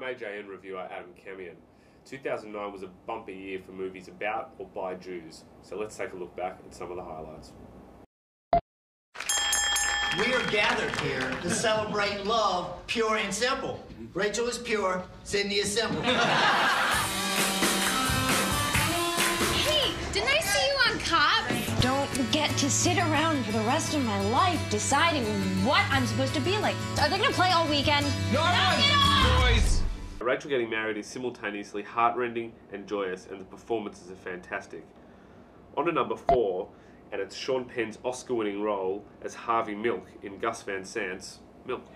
AJN reviewer Adam Kemian. 2009 was a bumpy year for movies about or by Jews, so let's take a look back at some of the highlights. We are gathered here to celebrate love, pure and simple. Rachel is pure, Cindy is simple. Hey, didn't I see you on Cops? Don't get to sit around for the rest of my life deciding what I'm supposed to be like. Are they gonna play all weekend? Knock it off! Boys! Rachel getting married is simultaneously heartrending and joyous, and the performances are fantastic. On to number four, and it's Sean Penn's Oscar winning role as Harvey Milk in Gus Van Sant's Milk.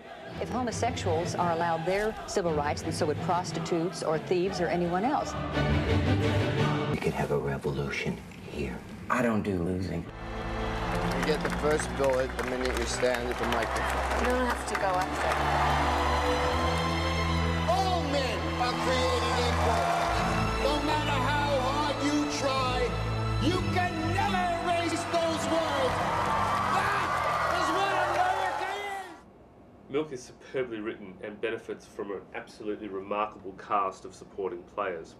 If homosexuals are allowed their civil rights, then so would prostitutes or thieves or anyone else. We could have a revolution here. I don't do losing. You get the first bullet the minute you stand at the microphone. You don't have to go up there. Milk is superbly written and benefits from an absolutely remarkable cast of supporting players.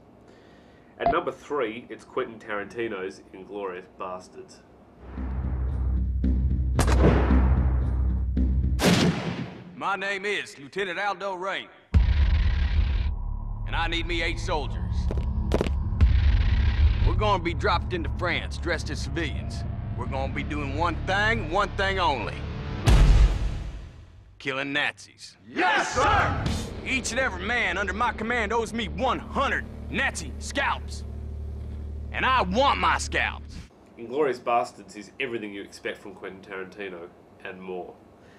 At number three, it's Quentin Tarantino's Inglourious Basterds. My name is Lieutenant Aldo Raine. And I need me eight soldiers. We're gonna be dropped into France dressed as civilians. We're gonna be doing one thing, one thing only. Killing Nazis. Yes, sir! Each and every man under my command owes me 100 Nazi scalps. And I want my scalps. Inglourious Basterds is everything you expect from Quentin Tarantino and more.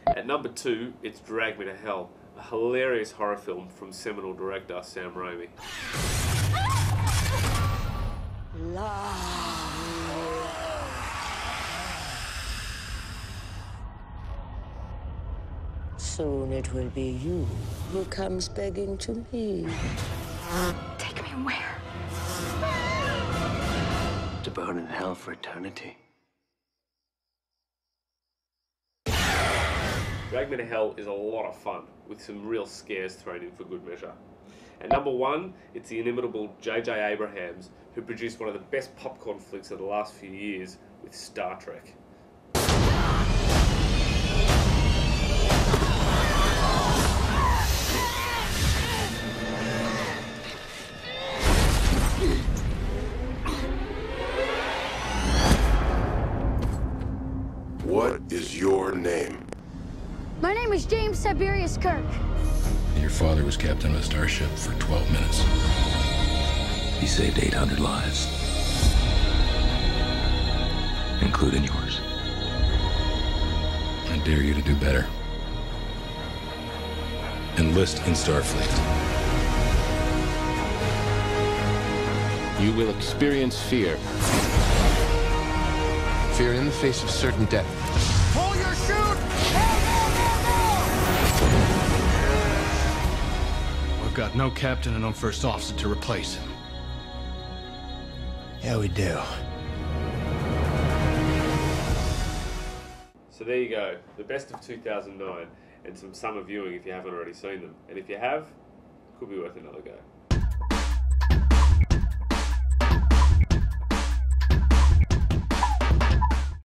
At number two, it's Drag Me to Hell, a hilarious horror film from seminal director Sam Raimi. Soon it will be you who comes begging to me. Take me where? To burn in hell for eternity. Drag Me to Hell is a lot of fun, with some real scares thrown in for good measure. At number one, it's the inimitable J.J. Abrahams, who produced one of the best popcorn flicks of the last few years with Star Trek. What is your name? My name is James Tiberius Kirk. Your father was captain of a starship for 12 minutes. He saved 800 lives, including yours. I dare you to do better. Enlist in Starfleet. You will experience fear. Fear in the face of certain death. Pull your chute! We've got no captain and no first officer to replace him. Yeah, we do. So there you go, the best of 2009, and some summer viewing if you haven't already seen them. And if you have, could be worth another go.